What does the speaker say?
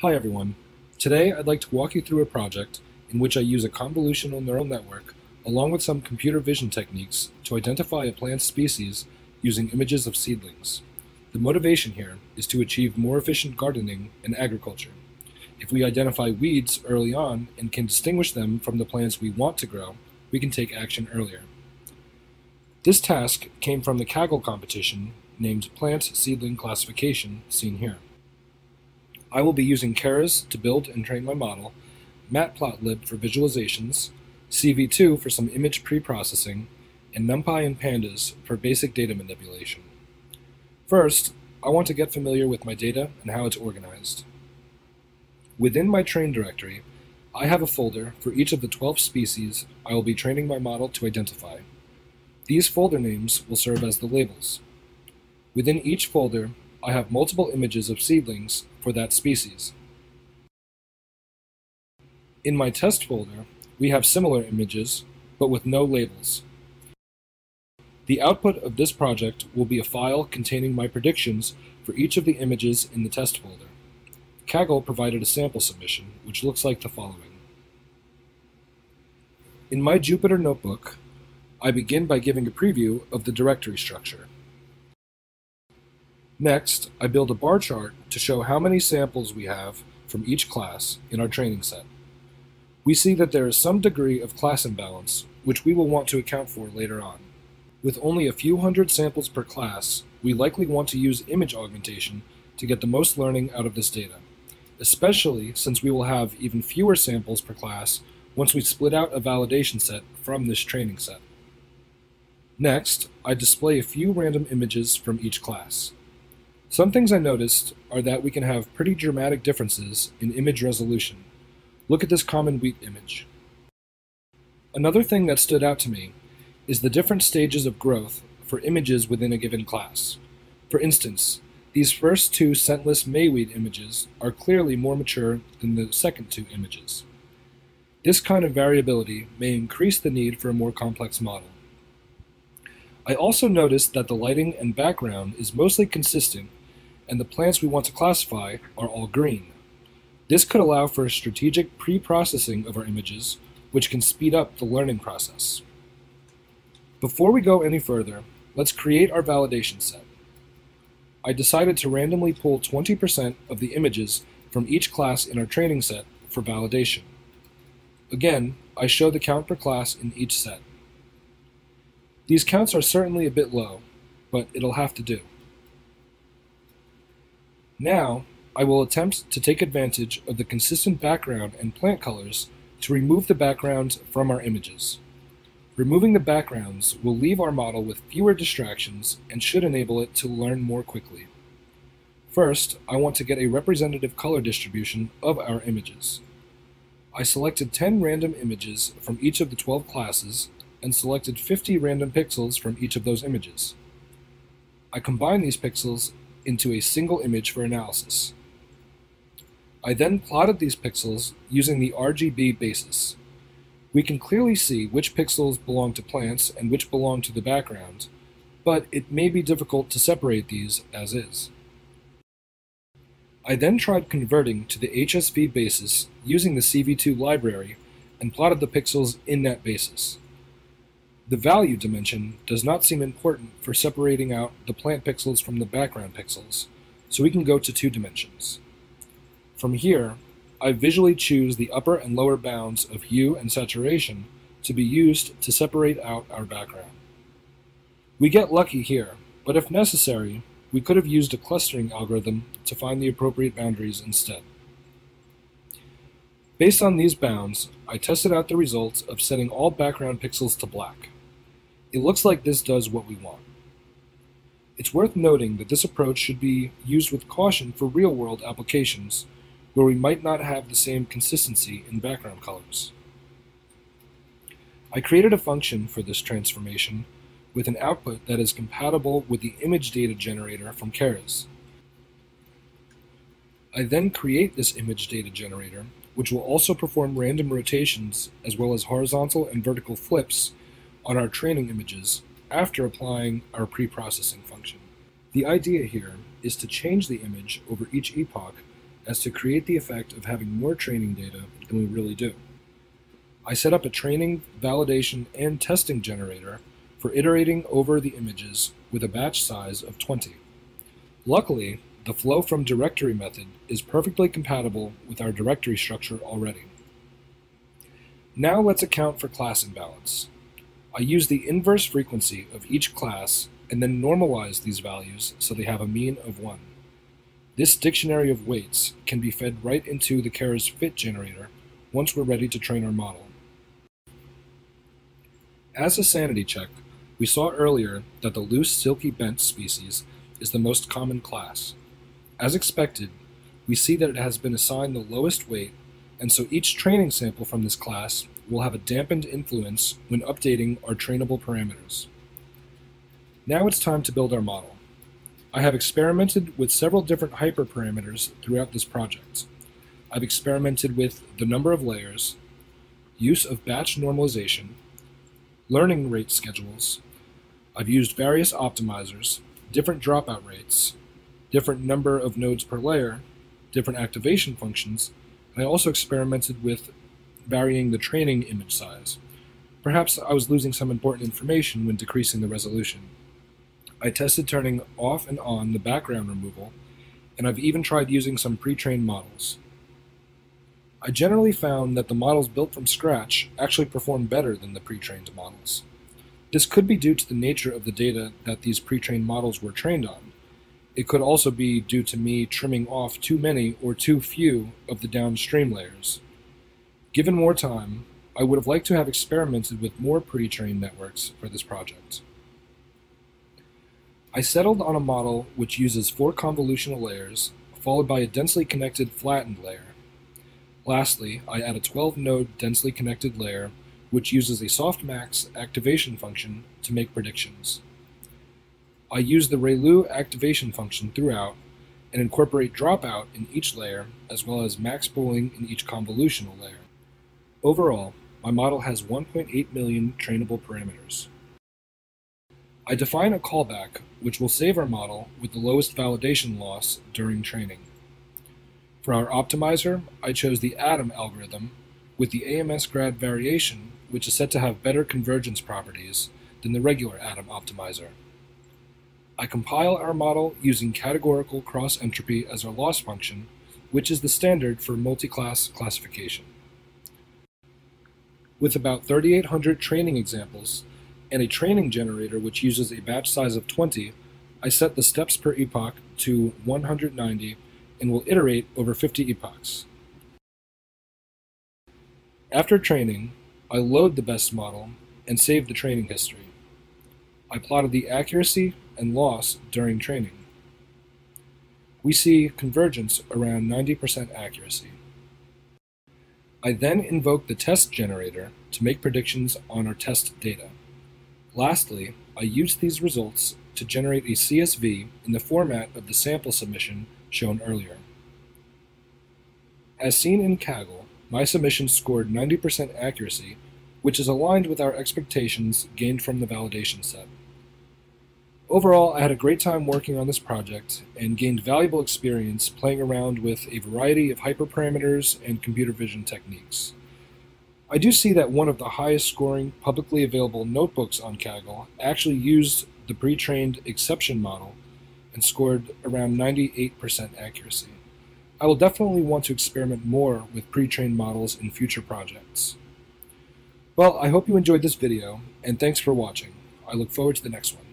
Hi everyone. Today I'd like to walk you through a project in which I use a convolutional neural network along with some computer vision techniques to identify a plant species using images of seedlings. The motivation here is to achieve more efficient gardening and agriculture. If we identify weeds early on and can distinguish them from the plants we want to grow, we can take action earlier. This task came from the Kaggle competition named Plant Seedling Classification, seen here. I will be using Keras to build and train my model, Matplotlib for visualizations, CV2 for some image pre-processing, and NumPy and Pandas for basic data manipulation. First, I want to get familiar with my data and how it's organized. Within my train directory, I have a folder for each of the 12 species I will be training my model to identify. These folder names will serve as the labels. Within each folder, I have multiple images of seedlings for that species. In my test folder, we have similar images, but with no labels. The output of this project will be a file containing my predictions for each of the images in the test folder. Kaggle provided a sample submission, which looks like the following. In my Jupyter notebook, I begin by giving a preview of the directory structure. Next, I build a bar chart to show how many samples we have from each class in our training set. We see that there is some degree of class imbalance, which we will want to account for later on. With only a few hundred samples per class, we likely want to use image augmentation to get the most learning out of this data, especially since we will have even fewer samples per class once we split out a validation set from this training set. Next, I display a few random images from each class. Some things I noticed are that we can have pretty dramatic differences in image resolution. Look at this common wheat image. Another thing that stood out to me is the different stages of growth for images within a given class. For instance, these first two scentless mayweed images are clearly more mature than the second two images. This kind of variability may increase the need for a more complex model. I also noticed that the lighting and background is mostly consistent and the plants we want to classify are all green. This could allow for a strategic pre-processing of our images, which can speed up the learning process. Before we go any further, let's create our validation set. I decided to randomly pull 20% of the images from each class in our training set for validation. Again, I show the count per class in each set. These counts are certainly a bit low, but it'll have to do. Now, I will attempt to take advantage of the consistent background and plant colors to remove the backgrounds from our images. Removing the backgrounds will leave our model with fewer distractions and should enable it to learn more quickly. First, I want to get a representative color distribution of our images. I selected 10 random images from each of the 12 classes and selected 50 random pixels from each of those images. I combine these pixels into a single image for analysis. I then plotted these pixels using the RGB basis. We can clearly see which pixels belong to plants and which belong to the background, but it may be difficult to separate these as is. I then tried converting to the HSV basis using the CV2 library and plotted the pixels in that basis. The value dimension does not seem important for separating out the plant pixels from the background pixels, so we can go to two dimensions. From here, I visually choose the upper and lower bounds of hue and saturation to be used to separate out our background. We get lucky here, but if necessary, we could have used a clustering algorithm to find the appropriate boundaries instead. Based on these bounds, I tested out the results of setting all background pixels to black. It looks like this does what we want. It's worth noting that this approach should be used with caution for real-world applications where we might not have the same consistency in background colors. I created a function for this transformation with an output that is compatible with the image data generator from Keras. I then create this image data generator, which will also perform random rotations as well as horizontal and vertical flips on our training images after applying our pre-processing function. The idea here is to change the image over each epoch as to create the effect of having more training data than we really do. I set up a training, validation, and testing generator for iterating over the images with a batch size of 20. Luckily, the flow from directory method is perfectly compatible with our directory structure already. Now let's account for class imbalance. I use the inverse frequency of each class and then normalize these values so they have a mean of 1. This dictionary of weights can be fed right into the Keras fit generator once we're ready to train our model. As a sanity check, we saw earlier that the loose silky bent species is the most common class. As expected, we see that it has been assigned the lowest weight, and so each training sample from this class will have a dampened influence when updating our trainable parameters. Now it's time to build our model. I have experimented with several different hyperparameters throughout this project. I've experimented with the number of layers, use of batch normalization, learning rate schedules. I've used various optimizers, different dropout rates, different number of nodes per layer, different activation functions, and I also experimented with varying the training image size. Perhaps I was losing some important information when decreasing the resolution. I tested turning off and on the background removal, and I've even tried using some pre-trained models. I generally found that the models built from scratch actually perform better than the pre-trained models. This could be due to the nature of the data that these pre-trained models were trained on. It could also be due to me trimming off too many or too few of the downstream layers. Given more time, I would have liked to have experimented with more pre-trained networks for this project. I settled on a model which uses four convolutional layers, followed by a densely connected flattened layer. Lastly, I add a 12-node densely connected layer which uses a softmax activation function to make predictions. I use the ReLU activation function throughout and incorporate dropout in each layer as well as max pooling in each convolutional layer. Overall, my model has 1.8 million trainable parameters. I define a callback which will save our model with the lowest validation loss during training. For our optimizer, I chose the ADAM algorithm with the AMSGrad variation which is said to have better convergence properties than the regular ADAM optimizer. I compile our model using categorical cross entropy as our loss function, which is the standard for multi-class classification. With about 3,800 training examples and a training generator which uses a batch size of 20, I set the steps per epoch to 190 and will iterate over 50 epochs. After training, I load the best model and save the training history. I plotted the accuracy and loss during training. We see convergence around 90% accuracy. I then invoke the test generator to make predictions on our test data. Lastly, I use these results to generate a CSV in the format of the sample submission shown earlier. As seen in Kaggle, my submission scored 90% accuracy, which is aligned with our expectations gained from the validation set. Overall, I had a great time working on this project and gained valuable experience playing around with a variety of hyperparameters and computer vision techniques. I do see that one of the highest scoring publicly available notebooks on Kaggle actually used the pre-trained Xception model and scored around 98% accuracy. I will definitely want to experiment more with pre-trained models in future projects. Well, I hope you enjoyed this video, and thanks for watching. I look forward to the next one.